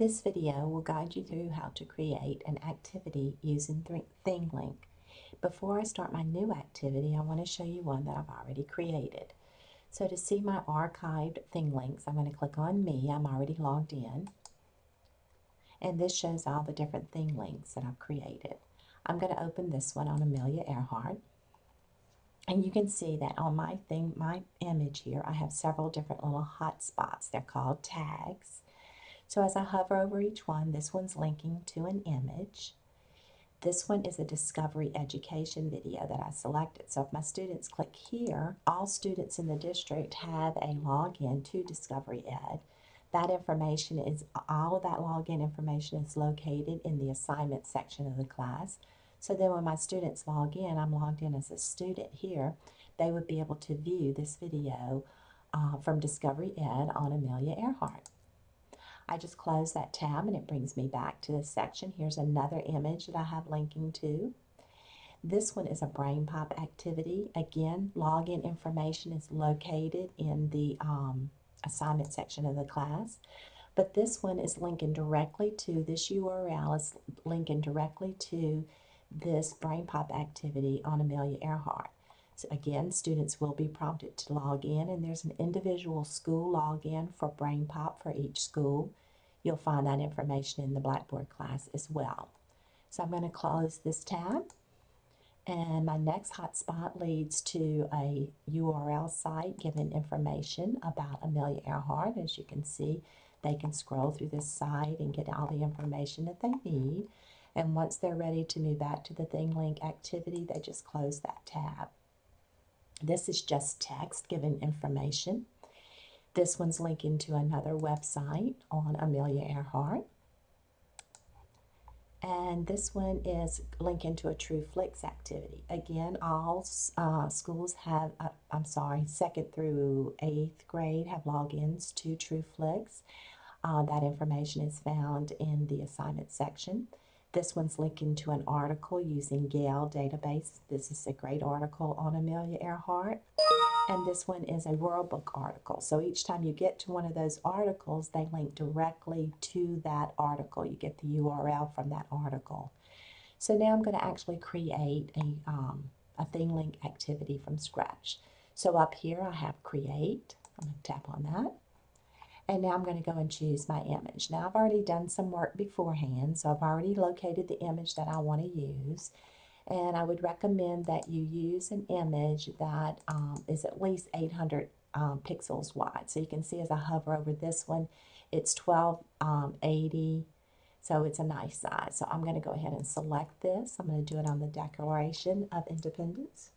This video will guide you through how to create an activity using ThingLink. Before I start my new activity, I want to show you one that I've already created. So to see my archived ThingLinks, I'm going to click on Me. I'm already logged in. And this shows all the different ThingLinks that I've created. I'm going to open this one on Amelia Earhart. And you can see that on my thing, my image here, I have several different little hot spots. They're called tags. So as I hover over each one, this one's linking to an image. This one is a discovery education video that I selected. So if my students click here, all students in the district have a login to Discovery Ed. That information is, all of that login information is located in the assignment section of the class. So then when my students log in, I'm logged in as a student here, they would be able to view this video uh, from Discovery Ed on Amelia Earhart. I just close that tab and it brings me back to this section. Here's another image that I have linking to. This one is a BrainPop activity. Again, login information is located in the um, assignment section of the class. But this one is linking directly to, this URL is linking directly to this BrainPop activity on Amelia Earhart. So again, students will be prompted to log in, and there's an individual school login for BrainPop for each school. You'll find that information in the Blackboard class as well. So I'm going to close this tab, and my next hotspot leads to a URL site giving information about Amelia Earhart. As you can see, they can scroll through this site and get all the information that they need. And once they're ready to move back to the ThingLink activity, they just close that tab. This is just text giving information. This one's linking to another website on Amelia Earhart. And this one is linking to a True TrueFlix activity. Again, all uh, schools have, uh, I'm sorry, second through eighth grade have logins to TrueFlix. Uh, that information is found in the assignment section. This one's linking to an article using Gale database. This is a great article on Amelia Earhart. And this one is a World Book article. So each time you get to one of those articles, they link directly to that article. You get the URL from that article. So now I'm going to actually create a, um, a ThingLink activity from scratch. So up here I have create. I'm going to tap on that. And now I'm going to go and choose my image. Now I've already done some work beforehand, so I've already located the image that I want to use. And I would recommend that you use an image that um, is at least 800 um, pixels wide. So you can see as I hover over this one, it's 1280. Um, so it's a nice size. So I'm going to go ahead and select this. I'm going to do it on the Declaration of Independence.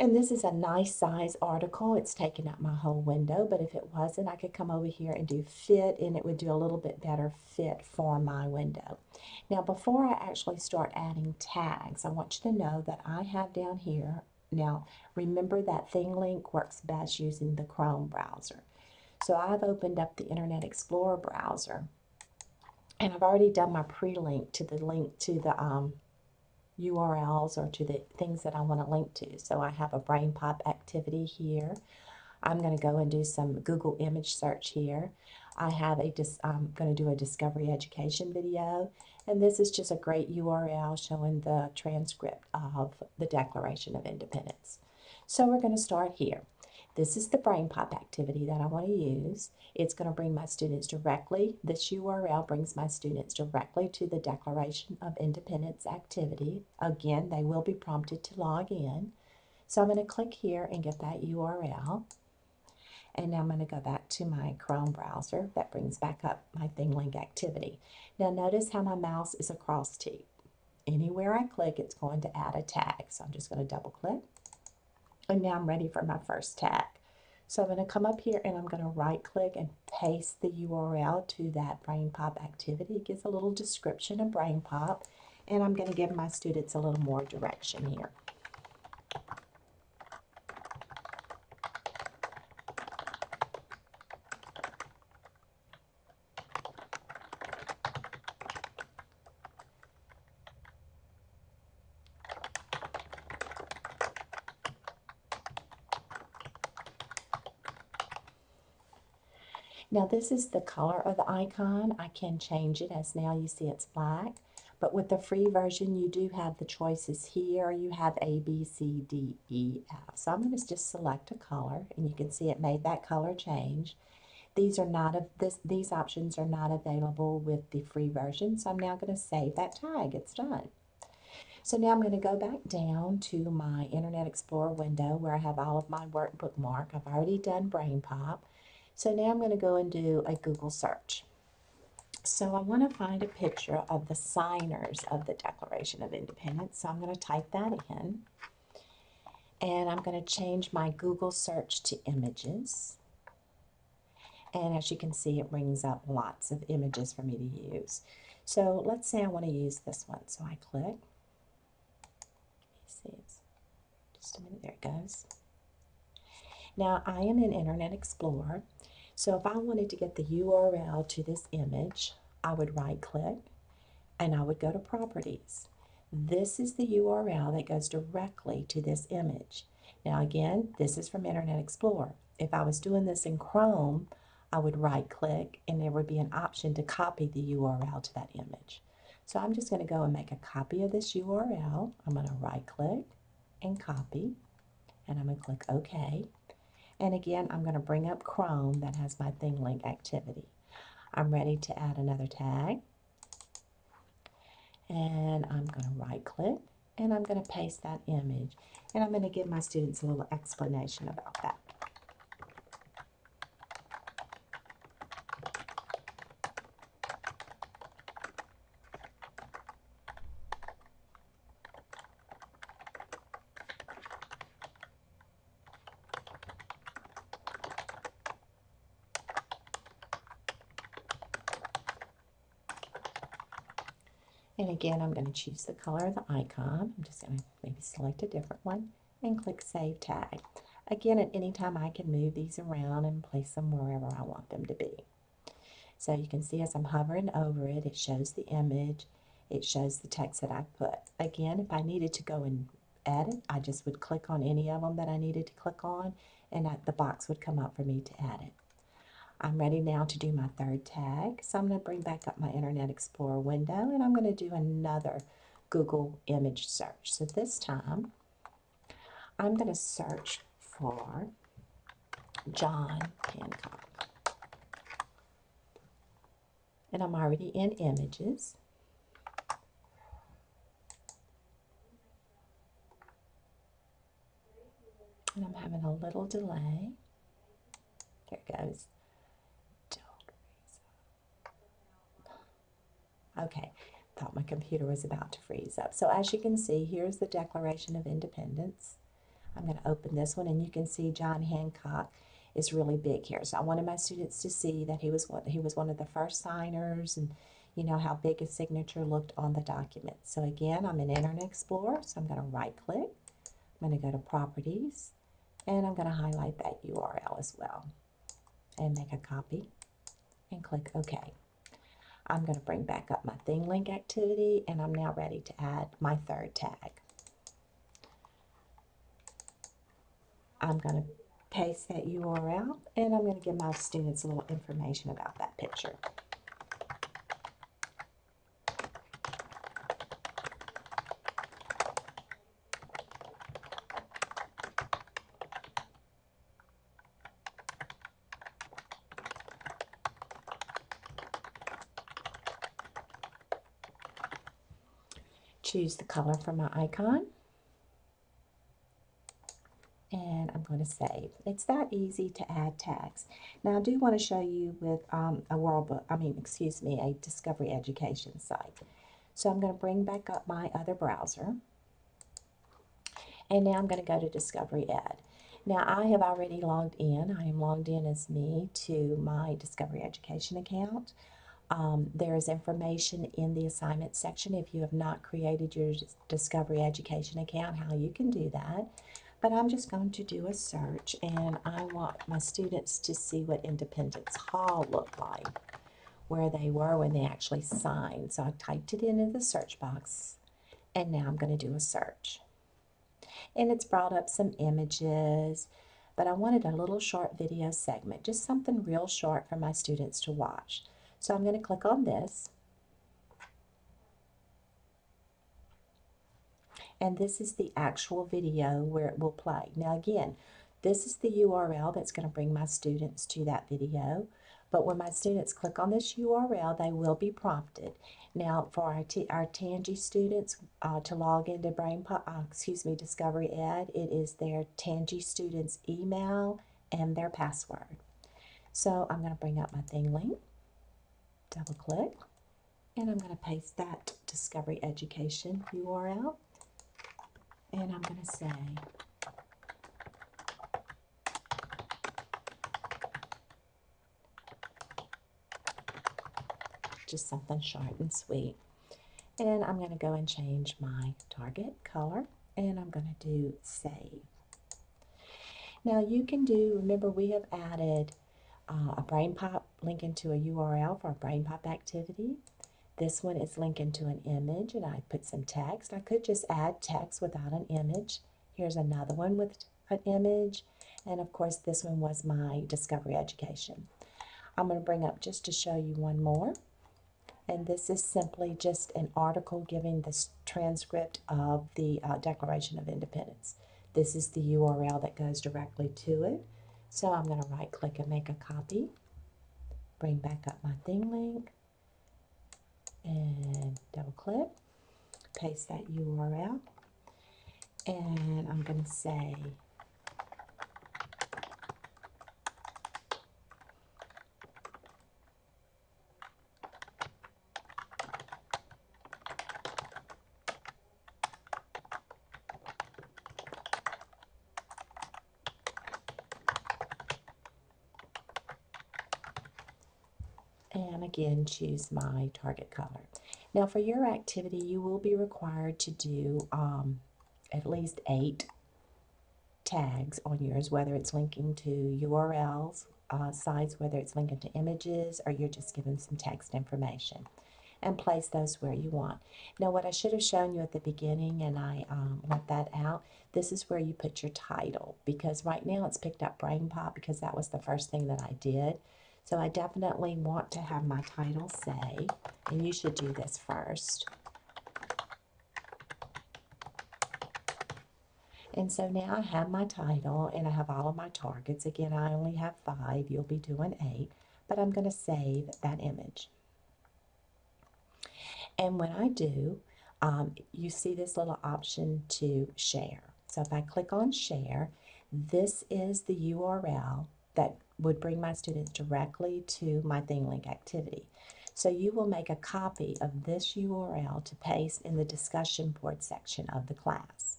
And this is a nice size article. It's taking up my whole window, but if it wasn't, I could come over here and do fit, and it would do a little bit better fit for my window. Now, before I actually start adding tags, I want you to know that I have down here, now remember that ThingLink works best using the Chrome browser. So I've opened up the Internet Explorer browser, and I've already done my pre-link to the link to the um, URLs or to the things that I want to link to. So I have a BrainPop activity here. I'm going to go and do some Google image search here. I have a, I'm going to do a discovery education video, and this is just a great URL showing the transcript of the Declaration of Independence. So we're going to start here. This is the BrainPop activity that I want to use. It's going to bring my students directly, this URL brings my students directly to the Declaration of Independence activity. Again, they will be prompted to log in. So I'm going to click here and get that URL. And now I'm going to go back to my Chrome browser. That brings back up my ThingLink activity. Now notice how my mouse is across T. Anywhere I click, it's going to add a tag. So I'm just going to double click. And now I'm ready for my first tag. So I'm going to come up here and I'm going to right click and paste the URL to that BrainPop activity. It gives a little description of BrainPop and I'm going to give my students a little more direction here. Now this is the color of the icon. I can change it as now you see it's black. But with the free version, you do have the choices here. You have A, B, C, D, E, F. So I'm going to just select a color, and you can see it made that color change. These are not of this. These options are not available with the free version. So I'm now going to save that tag. It's done. So now I'm going to go back down to my Internet Explorer window where I have all of my work bookmark. I've already done BrainPop. So now I'm going to go and do a Google search. So I want to find a picture of the signers of the Declaration of Independence. So I'm going to type that in. And I'm going to change my Google search to images. And as you can see, it brings up lots of images for me to use. So let's say I want to use this one. So I click. see, just a minute. There it goes. Now I am in Internet Explorer. So if I wanted to get the URL to this image, I would right click and I would go to properties. This is the URL that goes directly to this image. Now again, this is from Internet Explorer. If I was doing this in Chrome, I would right click and there would be an option to copy the URL to that image. So I'm just going to go and make a copy of this URL. I'm going to right click and copy and I'm going to click OK. And again, I'm going to bring up Chrome that has my ThingLink activity. I'm ready to add another tag. And I'm going to right click and I'm going to paste that image. And I'm going to give my students a little explanation about that. And again, I'm going to choose the color of the icon. I'm just going to maybe select a different one and click Save Tag. Again, at any time I can move these around and place them wherever I want them to be. So you can see as I'm hovering over it, it shows the image, it shows the text that I put. Again, if I needed to go and edit, I just would click on any of them that I needed to click on, and the box would come up for me to add it. I'm ready now to do my third tag. So I'm going to bring back up my Internet Explorer window and I'm going to do another Google image search. So this time I'm going to search for John Hancock. And I'm already in images. And I'm having a little delay. There it goes. Okay, thought my computer was about to freeze up. So as you can see, here's the Declaration of Independence. I'm going to open this one and you can see John Hancock is really big here. So I wanted my students to see that he was one, he was one of the first signers and you know how big his signature looked on the document. So again, I'm in Internet Explorer, so I'm going to right click. I'm going to go to Properties and I'm going to highlight that URL as well and make a copy and click OK. I'm going to bring back up my ThingLink activity and I'm now ready to add my third tag. I'm going to paste that URL and I'm going to give my students a little information about that picture. Choose the color for my icon. And I'm going to save. It's that easy to add tags. Now I do want to show you with um, a world book. I mean, excuse me, a Discovery Education site. So I'm going to bring back up my other browser. And now I'm going to go to Discovery Ed. Now I have already logged in. I am logged in as me to my Discovery Education account. Um, there is information in the assignment section if you have not created your Discovery Education account, how you can do that. But I'm just going to do a search and I want my students to see what Independence Hall looked like, where they were when they actually signed. So I typed it into the search box and now I'm going to do a search. And it's brought up some images, but I wanted a little short video segment, just something real short for my students to watch. So I'm going to click on this. And this is the actual video where it will play. Now again, this is the URL that's going to bring my students to that video. But when my students click on this URL, they will be prompted. Now, for our, T our Tangi students uh, to log into Brain, uh, excuse me, Discovery Ed, it is their Tangi students email and their password. So I'm going to bring up my ThingLink, double click, and I'm going to paste that Discovery Education URL. And I'm going to say just something short and sweet. And I'm going to go and change my target color and I'm going to do save. Now you can do, remember we have added uh, a BrainPop link into a URL for a BrainPop activity. This one is linking to an image and I put some text. I could just add text without an image. Here's another one with an image. And of course this one was my Discovery Education. I'm going to bring up just to show you one more and this is simply just an article giving the transcript of the uh, Declaration of Independence. This is the URL that goes directly to it. So I'm going to right click and make a copy, bring back up my ThingLink, and double click, paste that URL, and I'm going to say and again choose my target color. Now for your activity you will be required to do um, at least eight tags on yours whether it's linking to URLs, uh, sites, whether it's linking to images or you're just giving some text information and place those where you want. Now what I should have shown you at the beginning and I um, left that out, this is where you put your title because right now it's picked up BrainPop because that was the first thing that I did. So I definitely want to have my title say, and you should do this first. And so now I have my title and I have all of my targets. Again, I only have five. You'll be doing eight. But I'm going to save that image. And when I do, um, you see this little option to share. So if I click on share, this is the URL that would bring my students directly to my ThingLink activity. So you will make a copy of this URL to paste in the discussion board section of the class.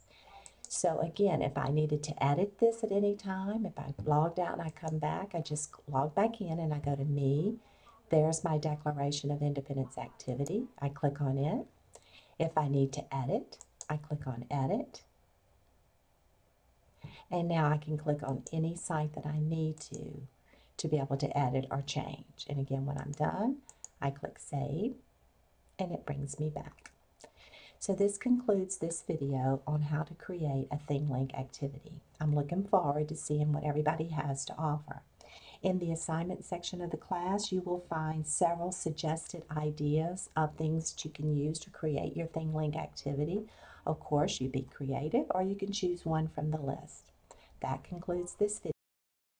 So again, if I needed to edit this at any time, if I logged out and I come back, I just log back in and I go to me. There's my Declaration of Independence activity. I click on it. If I need to edit, I click on edit. And now I can click on any site that I need to to be able to edit or change. And again, when I'm done, I click Save, and it brings me back. So this concludes this video on how to create a ThingLink activity. I'm looking forward to seeing what everybody has to offer. In the assignment section of the class, you will find several suggested ideas of things that you can use to create your ThingLink activity. Of course, you be creative or you can choose one from the list. That concludes this video.